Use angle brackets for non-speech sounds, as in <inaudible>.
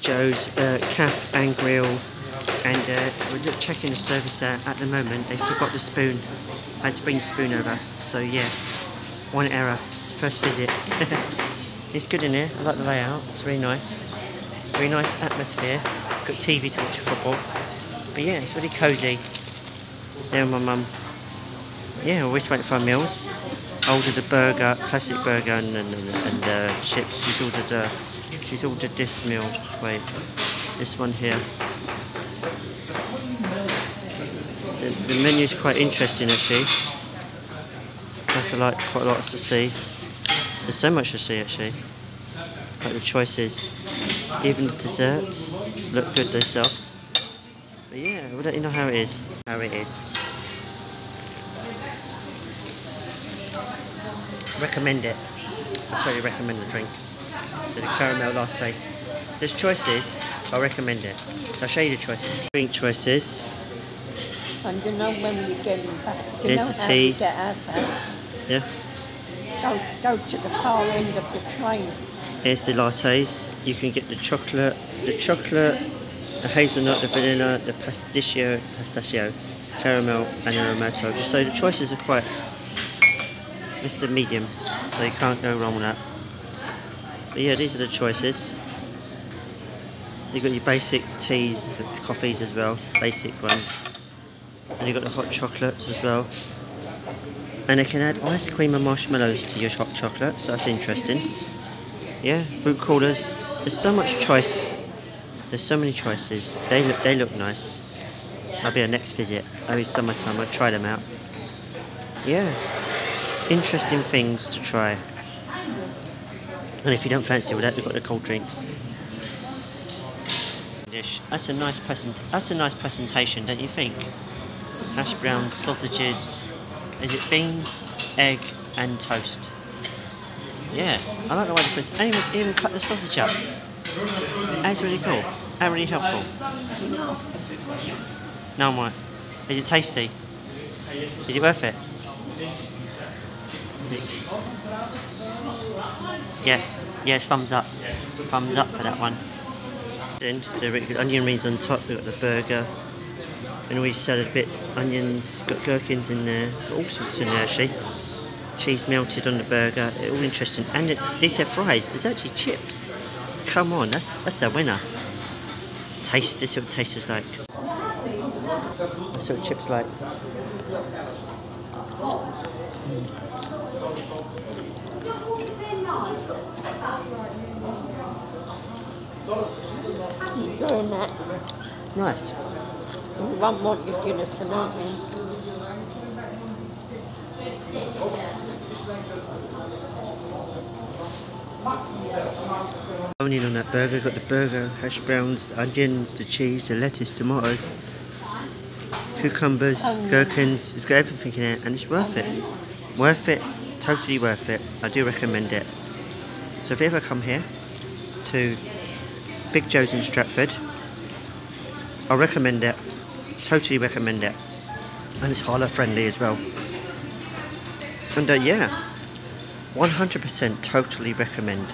Joe's uh, Calf and Grill and uh, we're checking the service out at the moment. They forgot the spoon. I had to bring the spoon over. So yeah, one error. First visit. <laughs> it's good in here. I like the layout. It's really nice. Very nice atmosphere. Got TV to watch football. But yeah, it's really cosy. There my mum. Yeah, always wait for our meals. Ordered a burger, classic burger and, and, and uh, chips. She's ordered uh, she's ordered this meal. Wait, this one here. The, the menu's quite interesting actually. I feel like quite a lot to see. There's so much to see actually. Like the choices. Even the desserts look good themselves. But yeah, we'll let you know how it is. How it is. Recommend it. I totally recommend the drink. The caramel latte. There's choices. I recommend it. I'll show you the choices. Drink choices. And you know when we're getting back, you Here's know the tea. get out there? Yeah. Go, go to the far end of the train. Here's the lattes. You can get the chocolate, the chocolate, the hazelnut, the vanilla, the pistachio, pistachio, caramel, and the amaretto. So the choices are quite. It's the medium, so you can't go wrong with that. But yeah, these are the choices. You've got your basic teas, coffees as well, basic ones. And you've got the hot chocolates as well. And they can add ice cream and marshmallows to your hot chocolate, so that's interesting. Yeah, fruit coolers. There's so much choice. There's so many choices. They look they look nice. I'll be a next visit. Oh, it's summertime. I'll try them out. Yeah, interesting things to try. And if you don't fancy all that, we've got the cold drinks. Dish. That's a nice present. That's a nice presentation, don't you think? Hash browns, sausages. Is it beans, egg, and toast? Yeah, I like the way they put. Even, even cut the sausage up. That's really cool. That's really helpful. No, what? Is it tasty? Is it worth it? Yeah, yes, thumbs up. Thumbs up for that one. Then the onion rings on top. We've got the burger and all salad bits, onions, got gherkins in there, got all sorts in there actually. Cheese melted on the burger, all interesting. And it, they said fries. There's actually chips. Come on, that's that's a winner. Taste. This is what taste is like. That's what chips like. Enjoying that. Nice. Want your dinner tonight then. Onion on that burger. Got the burger, hash browns, the onions, the cheese, the lettuce, tomatoes, cucumbers, gherkins. It's got everything in it, and it's worth it. Worth it. Totally worth it. I do recommend it. So if you ever come here to Big Joe's in Stratford, I recommend it. Totally recommend it. And it's halal friendly as well. And uh, yeah, 100% totally recommend.